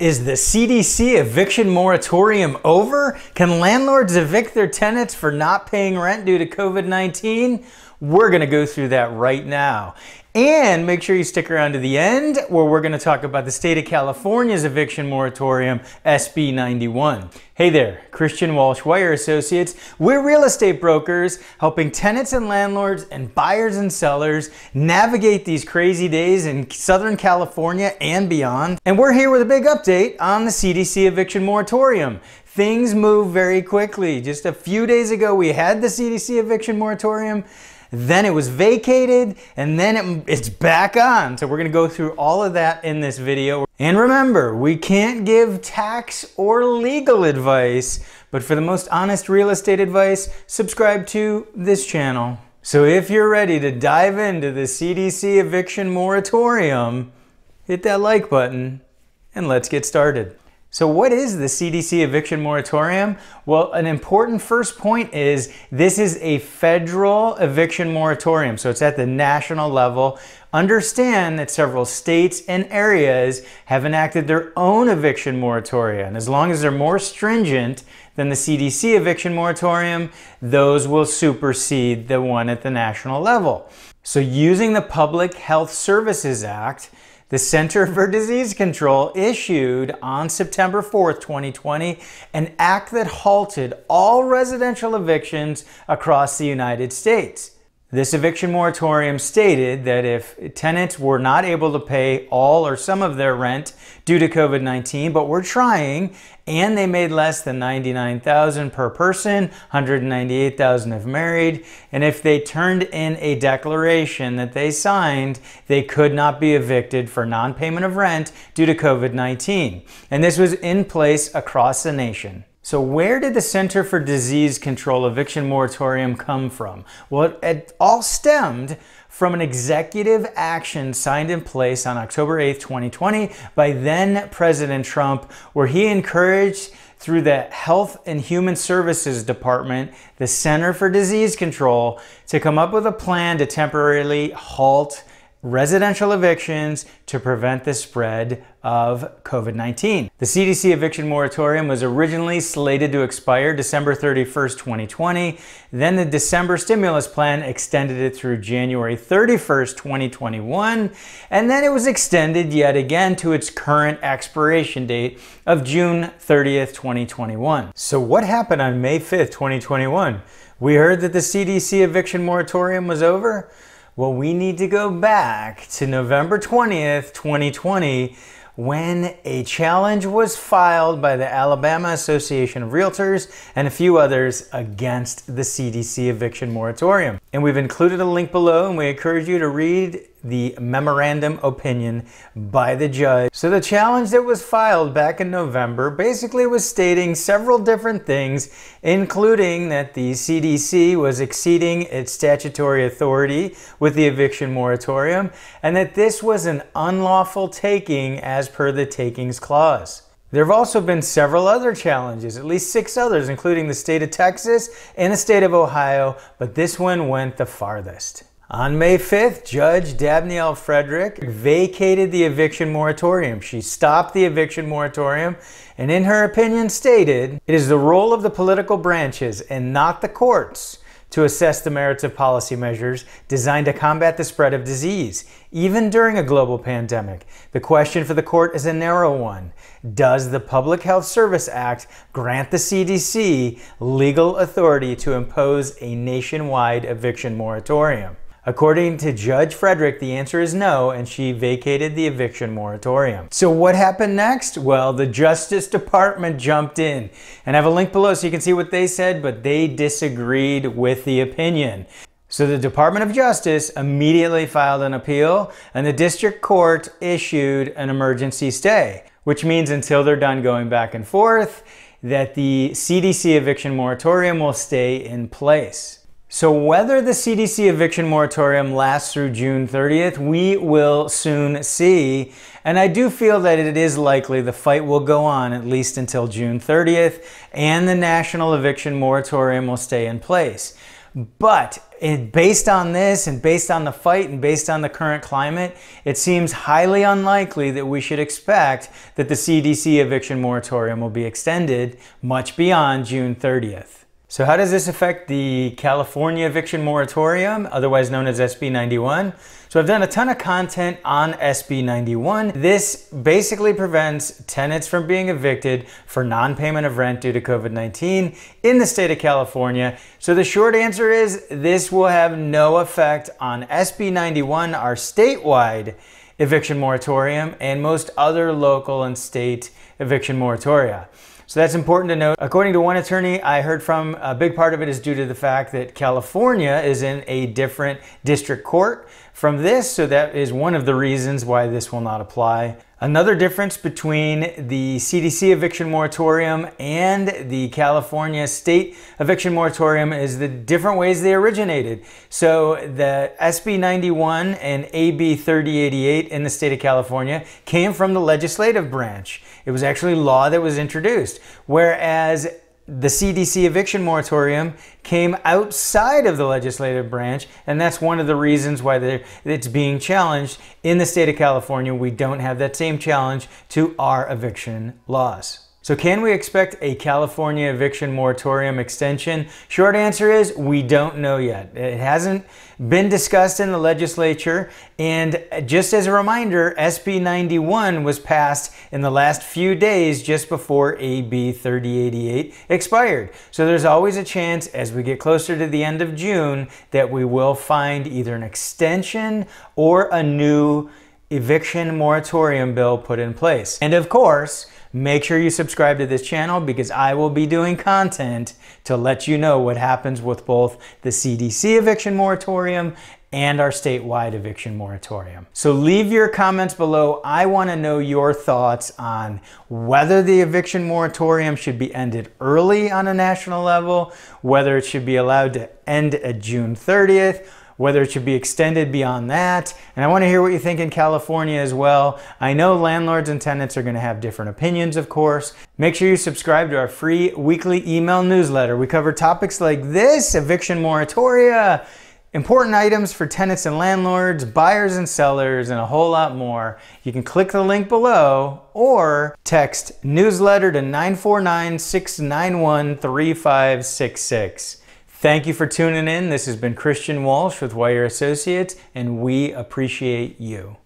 Is the CDC eviction moratorium over? Can landlords evict their tenants for not paying rent due to COVID 19? We're going to go through that right now. And make sure you stick around to the end where we're going to talk about the state of California's eviction moratorium, SB 91. Hey there, Christian Walsh Wire Associates. We're real estate brokers helping tenants and landlords and buyers and sellers navigate these crazy days in Southern California and beyond. And we're here with a big update on the CDC eviction moratorium. Things move very quickly. Just a few days ago, we had the CDC eviction moratorium then it was vacated, and then it, it's back on. So we're gonna go through all of that in this video. And remember, we can't give tax or legal advice, but for the most honest real estate advice, subscribe to this channel. So if you're ready to dive into the CDC eviction moratorium, hit that like button and let's get started. So what is the CDC eviction moratorium? Well, an important first point is this is a federal eviction moratorium. So it's at the national level. Understand that several states and areas have enacted their own eviction moratoria. And as long as they're more stringent than the CDC eviction moratorium, those will supersede the one at the national level. So using the Public Health Services Act, the Center for Disease Control issued on September 4th, 2020, an act that halted all residential evictions across the United States. This eviction moratorium stated that if tenants were not able to pay all or some of their rent due to COVID-19, but were trying and they made less than 99,000 per person, 198,000 if married, and if they turned in a declaration that they signed, they could not be evicted for non-payment of rent due to COVID-19. And this was in place across the nation. So where did the Center for Disease Control eviction moratorium come from? Well, it all stemmed from an executive action signed in place on October 8, 2020 by then President Trump, where he encouraged through the Health and Human Services Department, the Center for Disease Control, to come up with a plan to temporarily halt residential evictions to prevent the spread of COVID-19. The CDC eviction moratorium was originally slated to expire December 31st, 2020. Then the December stimulus plan extended it through January 31st, 2021. And then it was extended yet again to its current expiration date of June 30th, 2021. So what happened on May 5th, 2021? We heard that the CDC eviction moratorium was over. Well, we need to go back to November 20th, 2020, when a challenge was filed by the Alabama Association of Realtors and a few others against the CDC eviction moratorium. And we've included a link below and we encourage you to read the memorandum opinion by the judge. So the challenge that was filed back in November basically was stating several different things, including that the CDC was exceeding its statutory authority with the eviction moratorium, and that this was an unlawful taking as per the takings clause. There have also been several other challenges, at least six others, including the state of Texas and the state of Ohio, but this one went the farthest. On May 5th, Judge Dabney L. Friedrich vacated the eviction moratorium. She stopped the eviction moratorium and in her opinion stated, it is the role of the political branches and not the courts to assess the merits of policy measures designed to combat the spread of disease, even during a global pandemic. The question for the court is a narrow one. Does the Public Health Service Act grant the CDC legal authority to impose a nationwide eviction moratorium? According to Judge Friedrich, the answer is no, and she vacated the eviction moratorium. So what happened next? Well, the Justice Department jumped in. And I have a link below so you can see what they said, but they disagreed with the opinion. So the Department of Justice immediately filed an appeal, and the district court issued an emergency stay, which means until they're done going back and forth, that the CDC eviction moratorium will stay in place. So whether the CDC eviction moratorium lasts through June 30th, we will soon see. And I do feel that it is likely the fight will go on at least until June 30th and the national eviction moratorium will stay in place. But it, based on this and based on the fight and based on the current climate, it seems highly unlikely that we should expect that the CDC eviction moratorium will be extended much beyond June 30th. So how does this affect the California eviction moratorium, otherwise known as SB 91? So I've done a ton of content on SB 91. This basically prevents tenants from being evicted for non-payment of rent due to COVID-19 in the state of California. So the short answer is this will have no effect on SB 91, our statewide eviction moratorium, and most other local and state eviction moratoria. So that's important to note. According to one attorney I heard from, a big part of it is due to the fact that California is in a different district court from this, so that is one of the reasons why this will not apply. Another difference between the CDC eviction moratorium and the California state eviction moratorium is the different ways they originated. So the SB 91 and AB 3088 in the state of California came from the legislative branch. It was actually law that was introduced, whereas the CDC eviction moratorium came outside of the legislative branch, and that's one of the reasons why it's being challenged. In the state of California, we don't have that same challenge to our eviction laws. So can we expect a California eviction moratorium extension? Short answer is we don't know yet. It hasn't been discussed in the legislature. And just as a reminder, SB 91 was passed in the last few days just before AB 3088 expired. So there's always a chance as we get closer to the end of June that we will find either an extension or a new eviction moratorium bill put in place. And of course, Make sure you subscribe to this channel because I will be doing content to let you know what happens with both the CDC eviction moratorium and our statewide eviction moratorium. So leave your comments below. I want to know your thoughts on whether the eviction moratorium should be ended early on a national level, whether it should be allowed to end at June 30th, whether it should be extended beyond that. And I want to hear what you think in California as well. I know landlords and tenants are going to have different opinions, of course. Make sure you subscribe to our free weekly email newsletter. We cover topics like this, eviction moratoria, important items for tenants and landlords, buyers and sellers, and a whole lot more. You can click the link below or text newsletter to 949 691 3566. Thank you for tuning in. This has been Christian Walsh with Wire Associates, and we appreciate you.